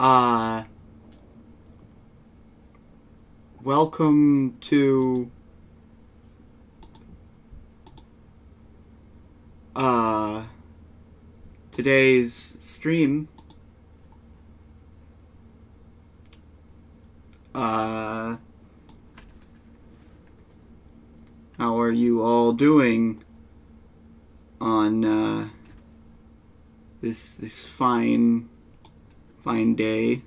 Uh, welcome to uh today's stream. Uh, how are you all doing on uh, this this fine fine day?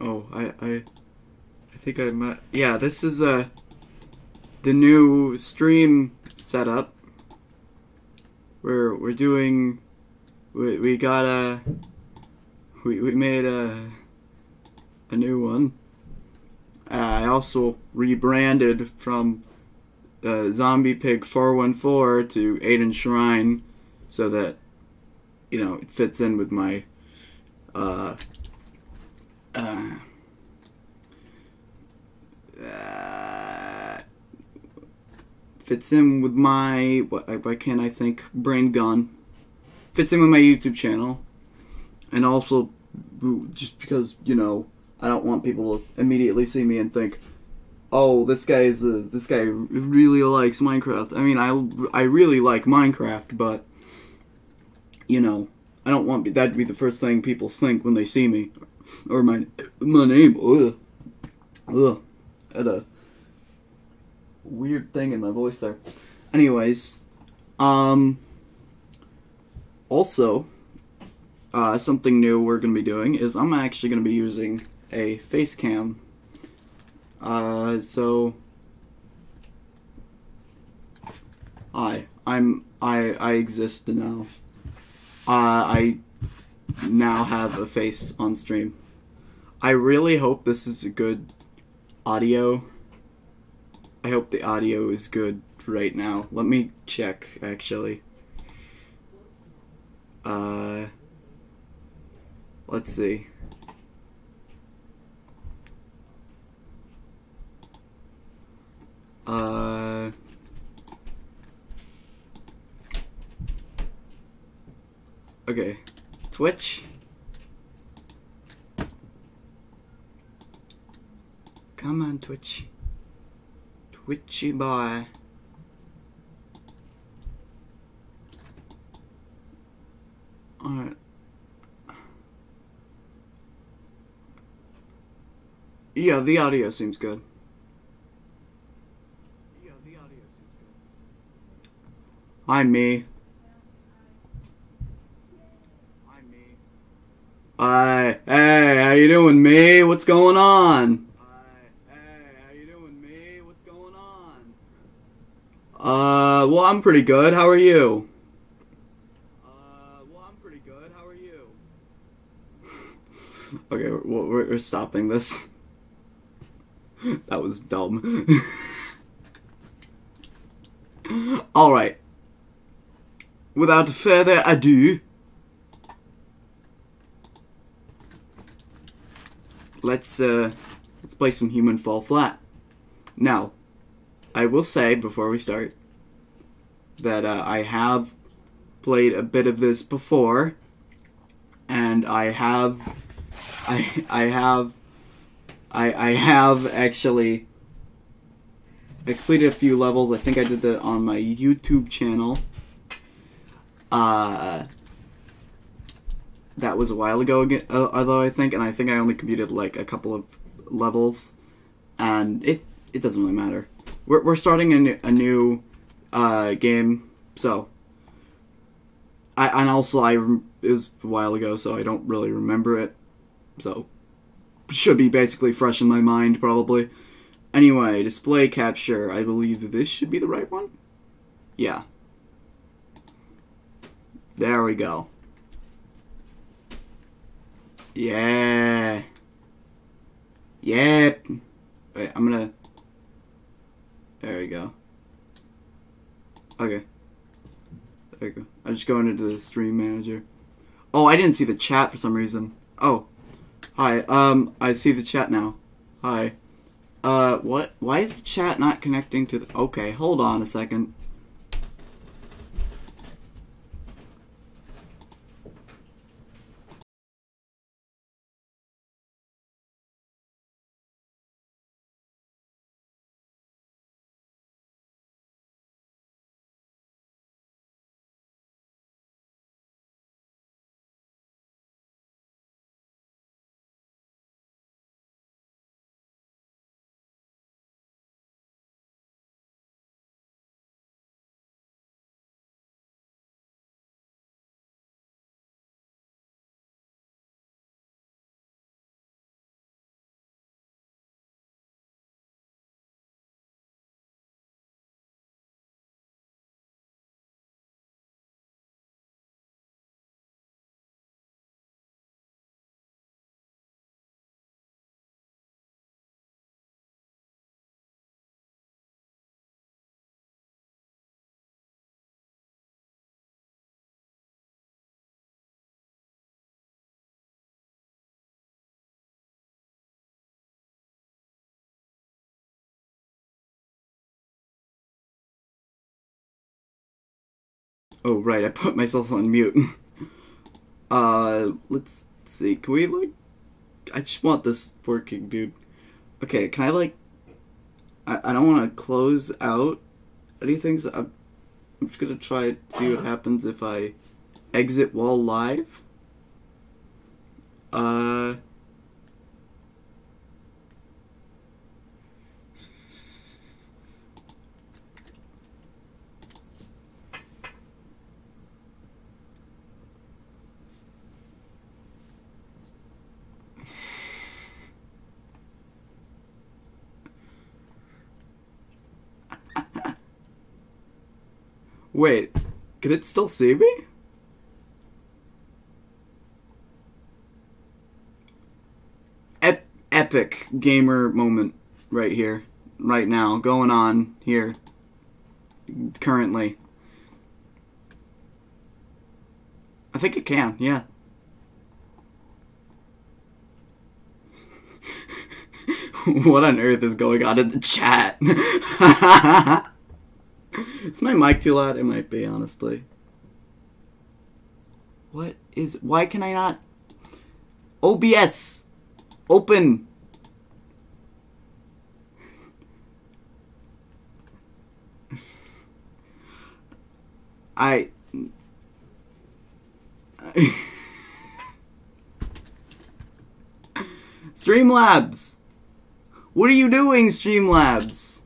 Oh, I, I, I think I met. Yeah, this is uh the new stream setup. We're we're doing. We we got a. We we made a. A new one. Uh, I also rebranded from uh, Zombie Pig 414 to Aidan Scharine so that, you know, it fits in with my uh, uh, uh, fits in with my what? Why can't I think? Brain gun fits in with my YouTube channel, and also just because you know I don't want people to immediately see me and think, oh, this guy's a, this guy really likes Minecraft. I mean, I I really like Minecraft, but you know, I don't want that to be the first thing people think when they see me or my my name. Ugh, ugh, had a weird thing in my voice there. Anyways, um, also, uh, something new we're gonna be doing is I'm actually gonna be using a face cam. Uh, so. I I'm I I exist now. Uh, I now have a face on stream. I really hope this is a good audio. I hope the audio is good right now. Let me check actually. Uh let's see. Uh Okay. Twitch. Come on, Twitch. Twitchy boy. Alright. Yeah, the audio seems good. Yeah, the audio seems good. Hi, me. Hi, me. Hi. Hey, how you doing, me? What's going on? Uh, well, I'm pretty good. How are you? Uh, well, I'm pretty good. How are you? Okay, we're, we're stopping this. that was dumb. Alright. Without further ado, let's, uh, let's play some Human Fall Flat. Now, I will say before we start that uh, I have played a bit of this before, and I have, I I have, I I have actually completed a few levels. I think I did that on my YouTube channel. Uh, that was a while ago uh, although I think, and I think I only completed like a couple of levels, and it it doesn't really matter we're we're starting a new, a new uh, game, so I and also I it was a while ago, so I don't really remember it, so should be basically fresh in my mind probably. Anyway, display capture. I believe this should be the right one. Yeah. There we go. Yeah. Yeah. Wait, I'm gonna there we go. Okay. There we go. I'm just going into the stream manager. Oh, I didn't see the chat for some reason. Oh, hi. Um, I see the chat now. Hi. Uh, what? Why is the chat not connecting to the? Okay, hold on a second. Oh, right, I put myself on mute. uh, let's see. Can we, like. I just want this working, dude. Okay, can I, like. I, I don't want to close out anything, so I'm, I'm just gonna try to see what happens if I exit while live. Uh. Wait, can it still see me? Ep- epic gamer moment right here, right now, going on here, currently. I think it can, yeah. what on earth is going on in the chat? is my mic too loud? It might be, honestly. What is. Why can I not. OBS! Open! I. Streamlabs! What are you doing, Streamlabs?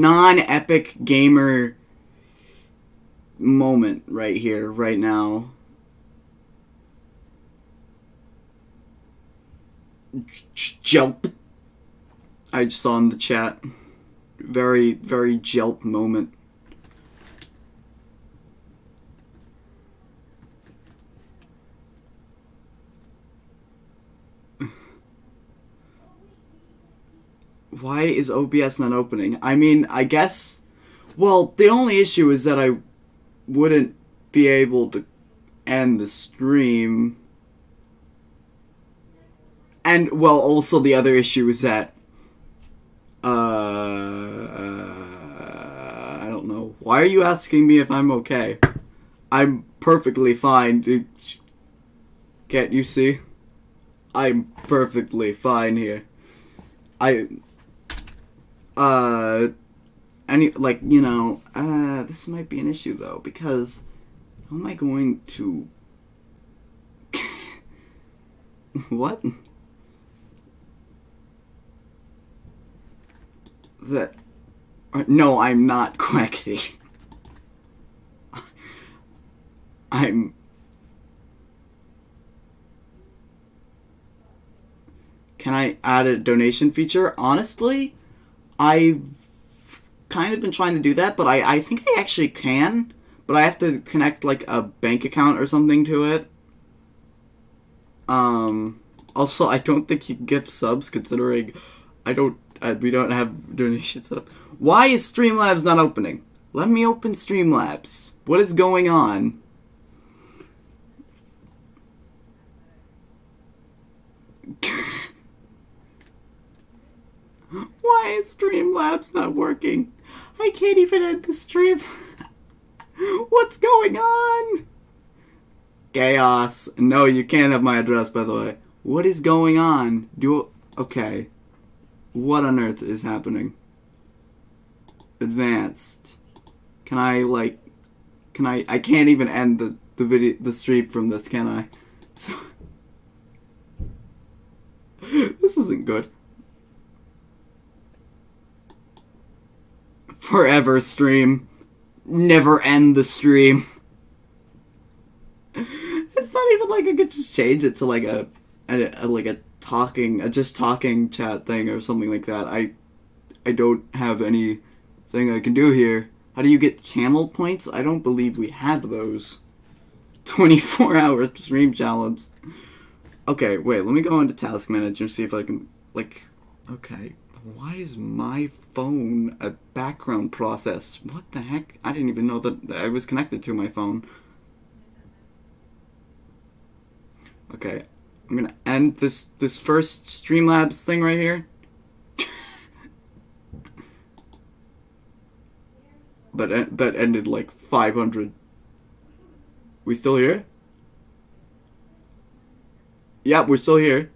Non-epic gamer moment right here, right now. Jelp. I just saw in the chat. Very, very jelp moment. Why is OBS not opening? I mean, I guess. Well, the only issue is that I wouldn't be able to end the stream. And, well, also the other issue is that. Uh, I don't know. Why are you asking me if I'm okay? I'm perfectly fine. Can't you see? I'm perfectly fine here. I uh any like you know uh this might be an issue though because how am i going to what? That uh, no i'm not quacky. I'm can i add a donation feature? Honestly I've kind of been trying to do that, but I, I think I actually can. But I have to connect like a bank account or something to it. Um, Also, I don't think you can gift subs considering I don't. We don't have donation set up. Why is Streamlabs not opening? Let me open Streamlabs. What is going on? Why is Streamlabs not working? I can't even end the stream. What's going on? Chaos. No, you can't have my address, by the way. What is going on? Do okay. What on earth is happening? Advanced. Can I like? Can I? I can't even end the the video the stream from this, can I? So this isn't good. Forever stream. Never end the stream. It's not even like I could just change it to like a, a, a like a talking, a just talking chat thing or something like that. I, I don't have anything I can do here. How do you get channel points? I don't believe we have those. 24 hour stream challenge. Okay, wait, let me go into Task Manager and see if I can, like, okay. Why is my phone a background process? What the heck? I didn't even know that I was connected to my phone. Okay, I'm gonna end this this first Streamlabs thing right here. that uh, that ended like 500. We still here? Yeah, we're still here.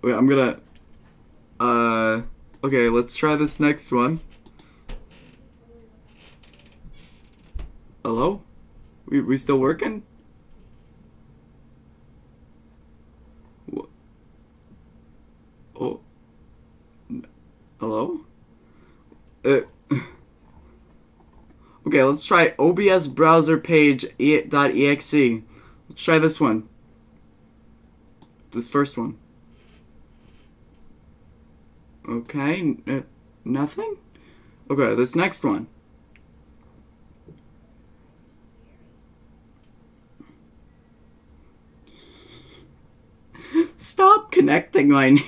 Wait, I'm gonna. Uh, okay, let's try this next one. Hello? We we still working? What? Oh. Hello? Uh, okay, let's try OBS browser page dot .exe. Let's try this one. This first one. Okay, uh, nothing? Okay, this next one. Stop connecting my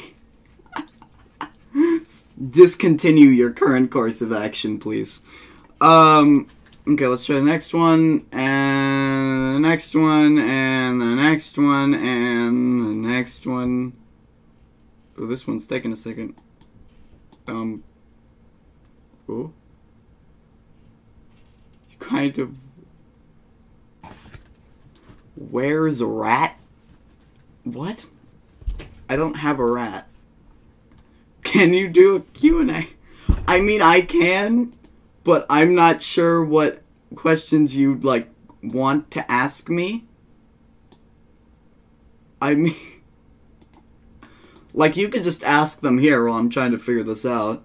Discontinue your current course of action, please. Um, okay, let's try the next one, and the next one, and the next one, and the next one. Oh, this one's taking a second. Um. Oh. You kind of. Where's a rat? What? I don't have a rat. Can you do a Q&A? I mean, I can, but I'm not sure what questions you'd like want to ask me. I mean, like you could just ask them here while I'm trying to figure this out.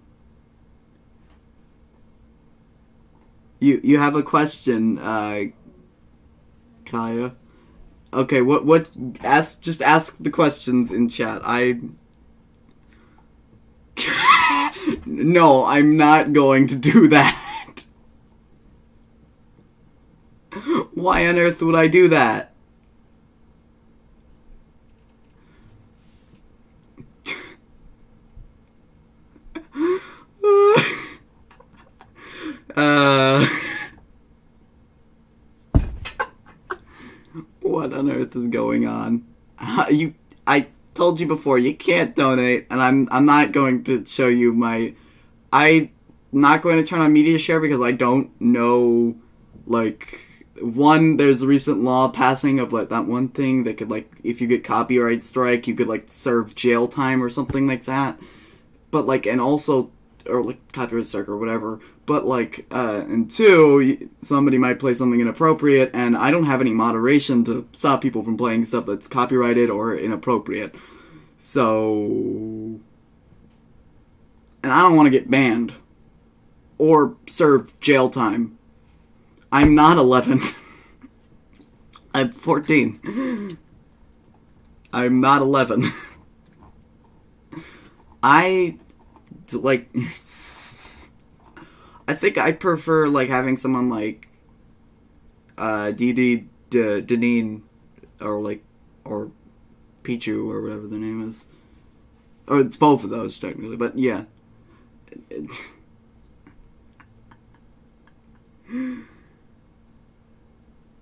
You you have a question, uh, Kaya? Okay, what what ask just ask the questions in chat. I No, I'm not going to do that. Why on earth would I do that? uh what on earth is going on? Uh, you, I told you before, you can't donate, and I'm I'm not going to show you my. I'm not going to turn on media share because I don't know, like one. There's a recent law passing of like that one thing that could like if you get copyright strike, you could like serve jail time or something like that. But like, and also or like copyright strike or whatever. But like, uh, and two, somebody might play something inappropriate, and I don't have any moderation to stop people from playing stuff that's copyrighted or inappropriate. So, and I don't want to get banned or serve jail time. I'm not 11. I'm 14. I'm not 11. I like I think I prefer like having someone like uh Didi D- Deneen or like or Pichu or whatever the name is. Or it's both of those technically, but yeah.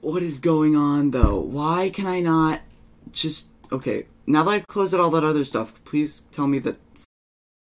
what is going on though? Why can I not just okay? Now that I've closed out all that other stuff, please tell me that